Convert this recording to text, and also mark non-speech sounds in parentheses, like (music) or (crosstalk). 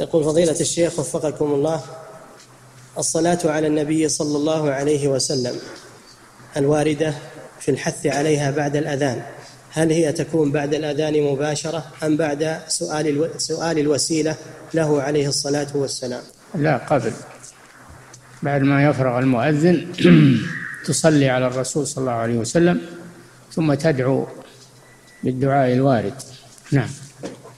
يقول فضيلة الشيخ وفقكم الله الصلاة على النبي صلى الله عليه وسلم الواردة في الحث عليها بعد الأذان. هل هي تكون بعد الأذان مباشرة أم بعد سؤال سؤال الوسيلة له عليه الصلاة والسلام؟ لا قبل. بعد ما يفرغ المؤذن (clears throat) تصلي على الرسول صلى الله عليه وسلم ثم تدعو بالدعاء الوارد. نعم.